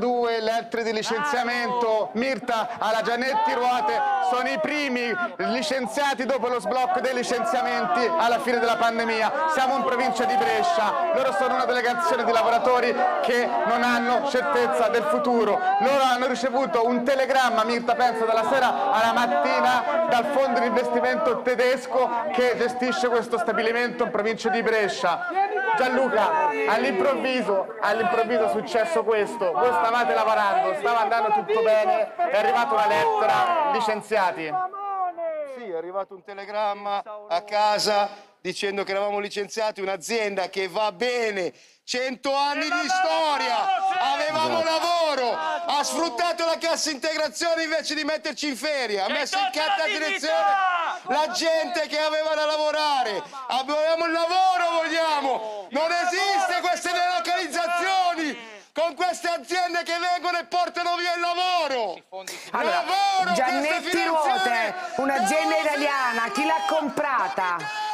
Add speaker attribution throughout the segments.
Speaker 1: 42 lettere di licenziamento. Mirta alla Giannetti Ruote sono i primi licenziati dopo lo sblocco dei licenziamenti alla fine della pandemia. Siamo in provincia di Brescia, loro sono una delegazione di lavoratori che non hanno certezza del futuro. Loro hanno ricevuto un telegramma, Mirta pensa dalla sera alla mattina, dal fondo di investimento tedesco che gestisce questo stabilimento in provincia di Brescia. Gianluca, all'improvviso, all'improvviso è successo questo, voi stavate lavorando, stava andando tutto bene, è arrivata una lettera, licenziati.
Speaker 2: Sì, è arrivato un telegramma a casa dicendo che eravamo licenziati, un'azienda che va bene, 100 anni di storia, avevamo lavoro, ha sfruttato la cassa integrazione invece di metterci in ferie, ha messo in carta direzione la gente che aveva da lavorare, abbiamo il lavoro aziende che vengono e portano via il lavoro.
Speaker 3: Allora,
Speaker 2: lavoro,
Speaker 3: Giannetti Ruote, un'azienda italiana, chi l'ha comprata?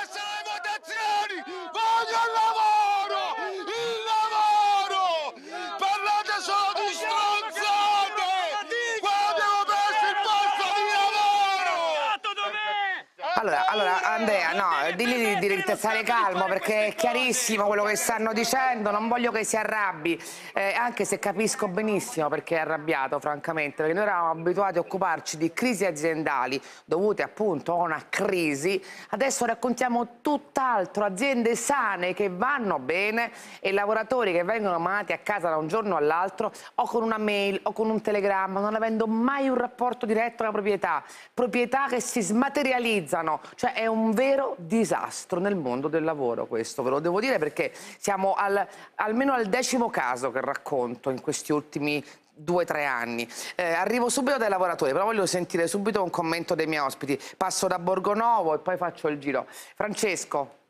Speaker 3: Allora, allora, Andrea, no, digli di, di stare calmo perché è chiarissimo quello che stanno dicendo, non voglio che si arrabbi, eh, anche se capisco benissimo perché è arrabbiato, francamente, perché noi eravamo abituati a occuparci di crisi aziendali dovute appunto a una crisi, adesso raccontiamo tutt'altro, aziende sane che vanno bene e lavoratori che vengono mandati a casa da un giorno all'altro o con una mail o con un telegramma, non avendo mai un rapporto diretto con la proprietà, proprietà che si smaterializzano, cioè è un vero disastro nel mondo del lavoro questo, ve lo devo dire perché siamo al- almeno al decimo caso che racconto in questi ultimi due o tre anni. Eh, arrivo subito dai lavoratori, però voglio sentire subito un commento dei miei ospiti. Passo da Borgonovo e poi faccio il giro. Francesco.